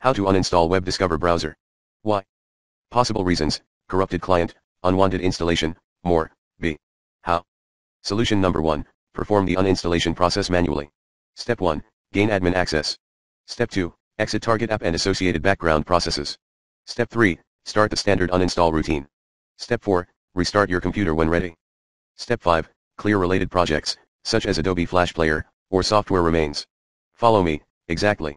How to uninstall WebDiscover browser. Why? Possible reasons, corrupted client, unwanted installation, more, b. How? Solution number 1, perform the uninstallation process manually. Step 1, gain admin access. Step 2, exit target app and associated background processes. Step 3, start the standard uninstall routine. Step 4, restart your computer when ready. Step 5, clear related projects, such as Adobe Flash Player, or software remains. Follow me, exactly.